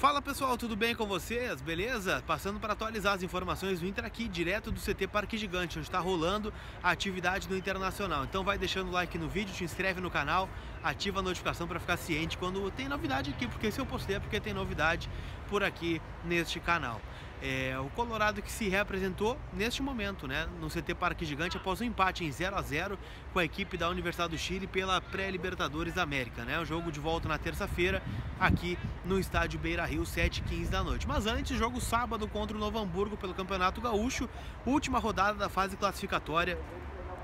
Fala pessoal, tudo bem com vocês? Beleza? Passando para atualizar as informações do Inter aqui, direto do CT Parque Gigante, onde está rolando a atividade do Internacional. Então vai deixando o like no vídeo, te inscreve no canal, ativa a notificação para ficar ciente quando tem novidade aqui, porque se eu postei é porque tem novidade por aqui neste canal. É, o Colorado que se reapresentou neste momento, né, no CT Parque Gigante, após um empate em 0 a 0 com a equipe da Universidade do Chile pela pré-Libertadores América. Né, o jogo de volta na terça-feira, aqui no estádio Beira Rio, 7h15 da noite. Mas antes, jogo sábado contra o Novo Hamburgo pelo Campeonato Gaúcho, última rodada da fase classificatória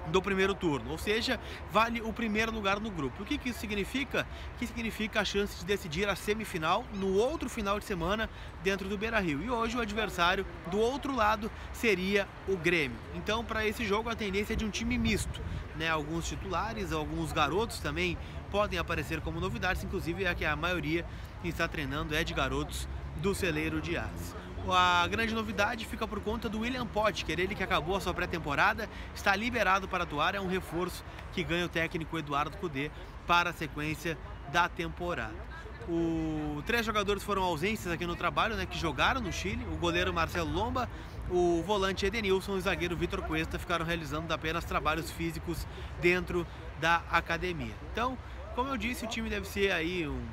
do primeiro turno, ou seja, vale o primeiro lugar no grupo. O que, que isso significa? Que significa a chance de decidir a semifinal no outro final de semana dentro do Beira-Rio. E hoje o adversário do outro lado seria o Grêmio. Então, para esse jogo a tendência é de um time misto, né? Alguns titulares, alguns garotos também podem aparecer como novidades, inclusive é que a maioria que está treinando é de garotos do celeiro de. A grande novidade fica por conta do William Potker, ele que acabou a sua pré-temporada, está liberado para atuar, é um reforço que ganha o técnico Eduardo Cudê para a sequência da temporada. O... Três jogadores foram ausências aqui no trabalho, né, que jogaram no Chile. O goleiro Marcelo Lomba, o volante Edenilson e o zagueiro Vitor Cuesta ficaram realizando apenas trabalhos físicos dentro da academia. Então, como eu disse, o time deve ser aí um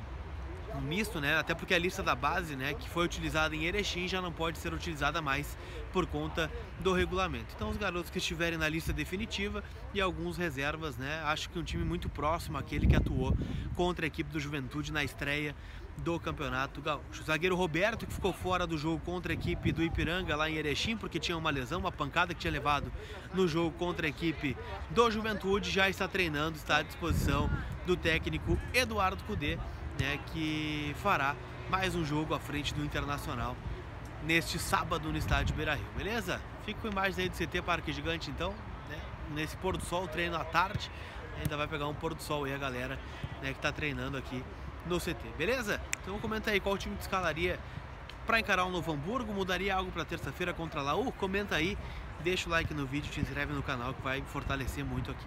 misto, né? Até porque a lista da base, né, que foi utilizada em Erechim já não pode ser utilizada mais por conta do regulamento. Então os garotos que estiverem na lista definitiva e alguns reservas, né? Acho que um time muito próximo àquele que atuou contra a equipe do Juventude na estreia do Campeonato Gaúcho. O zagueiro Roberto, que ficou fora do jogo contra a equipe do Ipiranga lá em Erechim, porque tinha uma lesão, uma pancada que tinha levado no jogo contra a equipe do Juventude, já está treinando, está à disposição do técnico Eduardo Cudê né, que fará mais um jogo à frente do Internacional neste sábado no estádio Beira Rio, beleza? Fica com imagens aí do CT Parque Gigante então, né, nesse pôr do sol, treino à tarde, ainda vai pegar um pôr do sol aí a galera né, que está treinando aqui no CT, beleza? Então comenta aí qual time te escalaria para encarar o Novo Hamburgo, mudaria algo para terça-feira contra a Laú? Comenta aí, deixa o like no vídeo, te inscreve no canal que vai fortalecer muito aqui.